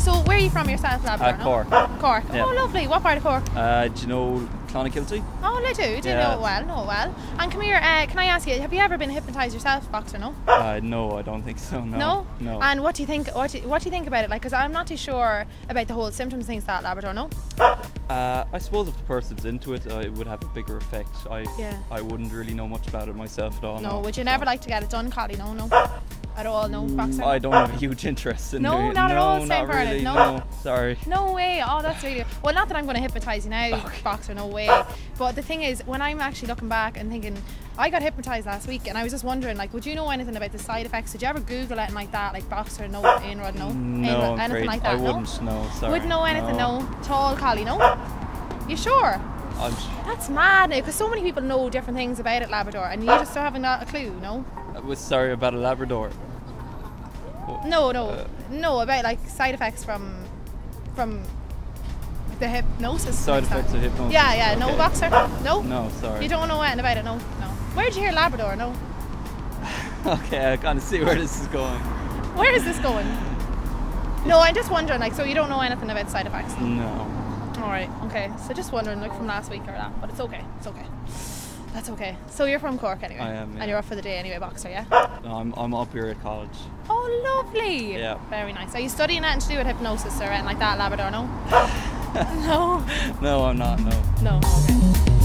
So where are you from yourself, Labrador? Uh, no? Cork. Cork. Yeah. Oh, lovely. What part of Cork? Uh, do you know Clonakilty? Oh, I do. Do Yeah. know it well. Know it well. And come here. Uh, can I ask you? Have you ever been hypnotised yourself, Boxer? No. Uh, no, I don't think so. No. No. No. And what do you think? What do what do you think about it? Like, because I'm not too sure about the whole symptoms things that Labrador. No. Uh, I suppose if the person's into it, uh, it would have a bigger effect. I Yeah. I wouldn't really know much about it myself at all. No. No. Would you never like to get it done, Collie? No. No. At all? No, Boxer. I don't have a huge interest in No, it. not at no, all, Saint Bernard, really. no. no. Sorry. No way. Oh, that's really well. Not that I'm going to hypnotise you now, Boxer. No way. But the thing is, when I'm actually looking back and thinking, I got hypnotised last week, and I was just wondering, like, would you know anything about the side effects? Did you ever Google anything like that, like Boxer, no, Ainrod, no, mm, No, Ainrod, I'm anything afraid like that? I no? wouldn't know. Sorry. Wouldn't know anything, no. Tall collie, no. You sure? I'm That's mad now, because so many people know different things about it, Labrador, and you just don't having a clue, no? Uh, I was sorry about a Labrador. No, no, Uh, no. About like side effects from from the hypnosis. Side effects of hypnosis. Yeah, yeah. No boxer. No. No, sorry. You don't know anything about it. No, no. Where'd you hear Labrador? No. okay, I kind of see where this is going. Where is this going? No, I'm just wondering. Like, so you don't know anything about side effects? No. All right. Okay. So just wondering, like from last week or that, but it's okay. It's okay. That's okay. So you're from Cork anyway. I am, yeah. And you're up for the day anyway, boxer. Yeah. no I'm, I'm up here at college. Oh, lovely. Yeah. Very nice. Are you studying anything to do with hypnosis or anything like that, Labrador? No. no. No, I'm not. No. No. Okay. That's fine. That's fine. Okay.